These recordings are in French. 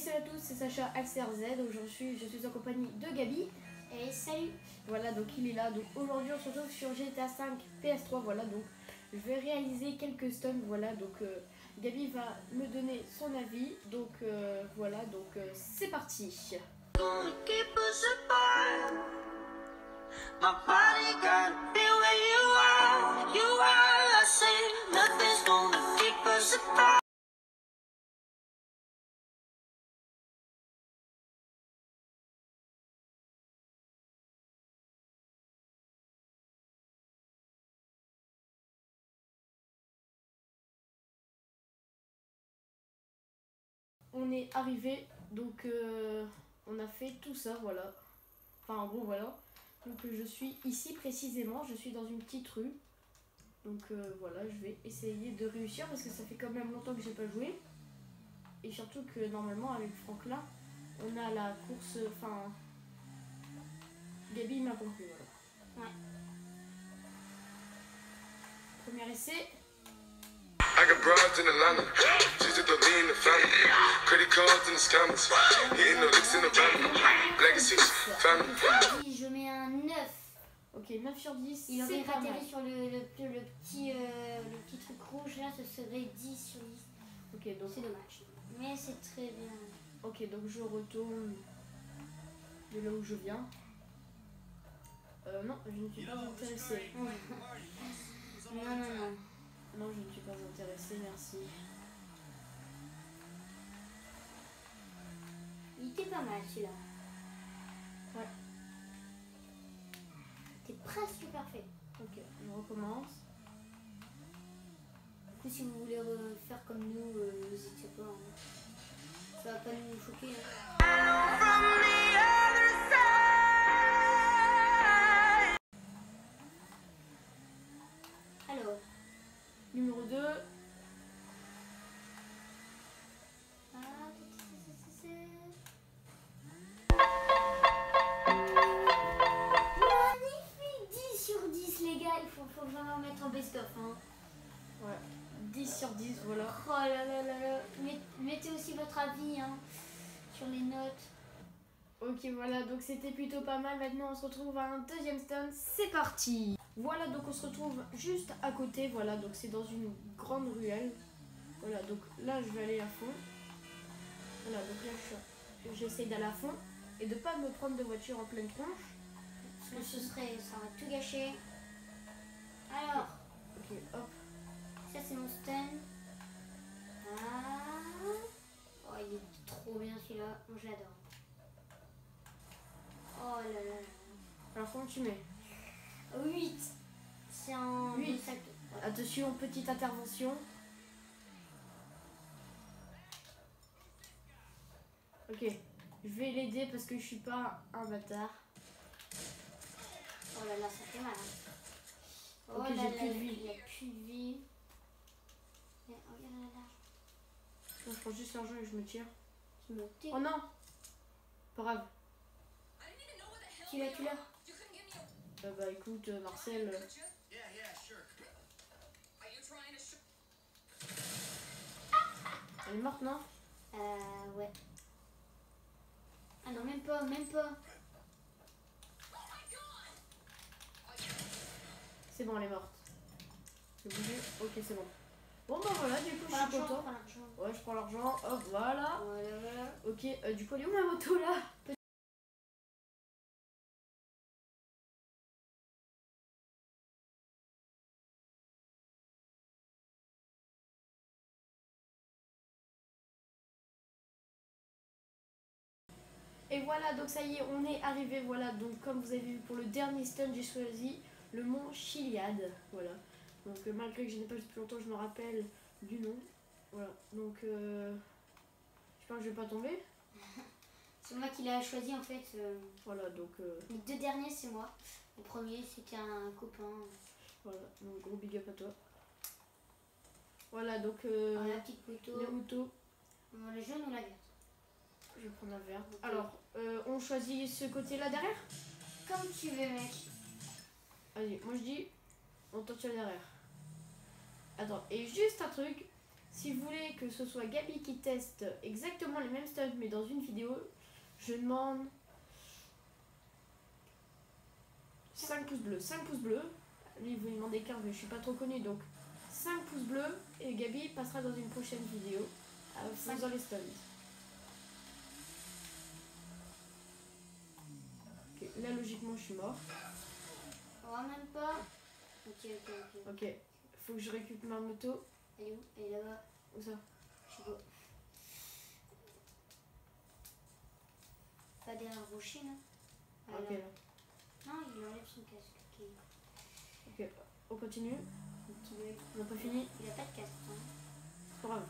salut à tous, c'est Sacha FCRZ. Aujourd'hui, je suis en compagnie de Gabi. Et salut Voilà, donc il est là. Donc aujourd'hui, on se retrouve sur GTA 5 PS3. Voilà, donc je vais réaliser quelques stunts. Voilà, donc euh, Gabi va me donner son avis. Donc euh, voilà, donc euh, c'est parti. gonna keep us apart. My body On est arrivé, donc euh, on a fait tout ça. Voilà. Enfin, en gros, voilà. Donc je suis ici précisément. Je suis dans une petite rue. Donc euh, voilà, je vais essayer de réussir parce que ça fait quand même longtemps que j'ai pas joué. Et surtout que normalement avec Franklin, on a la course. Enfin. Gabi m'a compris, voilà. Ouais. Premier essai. Got broads in Atlanta. She's just a lean the family. Credit cards and the scammers. Hitting the licks in the van. Legacy, family. Si je mets un 9, Ok, 9 sur 10. il aurait atterri sur le, le, le petit, euh, le petit truc rouge là, ce serait 10 sur 10. Ok, donc C'est dommage. Mais c'est très bien. Ok, donc je retourne de là où je viens. Euh, non, je ne suis pas intéressée. Non, non, non. Non, je ne suis pas intéressée, merci. Il était pas mal celui-là. Ouais. T'es presque parfait. Ok, je recommence. Du coup, si vous voulez refaire comme nous, euh, n'hésitez pas. hein. Ça va pas nous choquer. hein. Alors, Numéro 2. ah, c'est- c'est- c'est- Magnifique 10 sur 10 les gars, il faut, vraiment mettre en best-of. Hein. Ouais, 10 sur 10, voilà. Oh là là là là. Met- Mettez aussi votre avis hein, sur les notes. Ok, voilà, donc c'était plutôt pas mal. Maintenant, on se retrouve à un deuxième stun. C'est parti Voilà, donc on se retrouve juste à côté. Voilà, donc c'est dans une grande ruelle. Voilà, donc là, je vais aller à fond. Voilà, donc là, je suis- j'essaye d'aller à fond et de pas me prendre de voiture en pleine tronche. Parce que ce serait, ça va tout gâcher. Alors, Ok, hop. ça c'est mon stun. Ah. Oh, il est trop bien celui-là. Moi, je l'adore. Oh là là. Alors, comment tu mets? 8. C'est un Huit. deux saltos. Ouais. Attention, petite intervention. Ok, je vais l'aider parce que je suis pas un bâtard. Oh là là, ça fait mal. hein. Oh Ok, là j'ai là, plus de vie. Il a plus de vie. Oh là là là. Bon, je prends juste l'argent et je me tire. Me. Oh non Pas grave. Tu l'as, tu l'as. Euh, bah écoute, euh, Marcel. Elle est morte, non? Euh, ouais. Ah non, même pas, même pas. C'est bon, elle est morte. J'ai bougé. Ok, c'est bon. Bon, bah voilà, du coup, je suis content. Ouais, je prends l'argent. Hop, voilà. Voilà, voilà. Ok, euh, du coup, elle est où ma moto là? Et voilà, donc ça y est, on est arrivé. Voilà, donc comme vous avez vu pour le dernier stun, j'ai choisi le mont Chiliade. Voilà. Donc euh, malgré que je n'ai pas vu depuis longtemps, je me rappelle du nom. Voilà. Donc euh, je pense que je vais pas tomber. C'est moi qui l'ai choisi en fait. euh, Voilà, donc euh, Les deux derniers, c'est moi. Le premier, c'était un copain. voilà, donc gros big up à toi. Voilà, donc euh, Alors, la petite Le jaune ou la verte je vais prendre la verte. Ok. Alors, euh, on choisit ce côté-là derrière Comme tu veux, mec. Allez, moi je dis, on tente derrière. Attends, et juste un truc, Si vous voulez que ce soit Gabi qui teste exactement les mêmes stunts mais dans une vidéo, je demande 5 pouces bleus. 5 pouces bleus. Lui, vous lui demandez 15, mais je suis pas trop connue donc 5 pouces bleus et Gabi passera dans une prochaine vidéo en faisant les stunts. Logiquement, je suis mort. On va même pas. Ok, ok, ok. Ok, faut que je récupère ma moto. Elle est où? Elle est là-bas. Où ça? Je sais pas. Pas derrière un rocher, là Ah, Ok. Non, il enlève son casque. ok. Ok, on continue. On n'a pas fini. Il a pas de casque. Hein. C'est pas grave.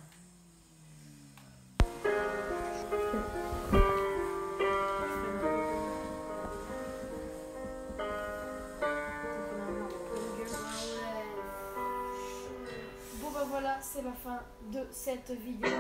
voilà, c'est la fin de cette vidéo.